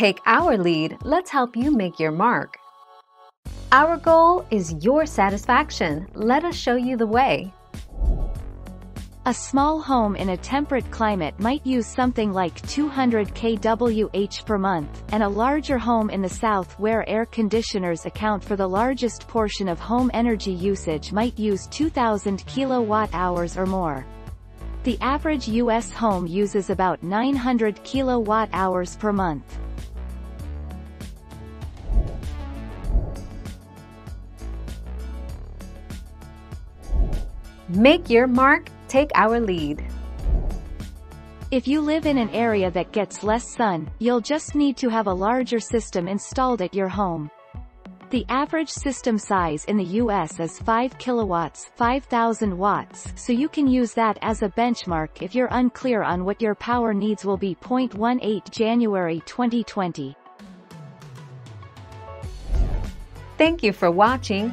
Take our lead, let's help you make your mark. Our goal is your satisfaction. Let us show you the way. A small home in a temperate climate might use something like 200 kWh per month, and a larger home in the south where air conditioners account for the largest portion of home energy usage might use 2000 kilowatt-hours or more. The average U.S. home uses about 900 kilowatt-hours per month. Make your mark, take our lead. If you live in an area that gets less sun, you'll just need to have a larger system installed at your home. The average system size in the US is 5 kilowatts 5000 watts so you can use that as a benchmark if you're unclear on what your power needs will be. 0.18 January 2020 Thank you for watching.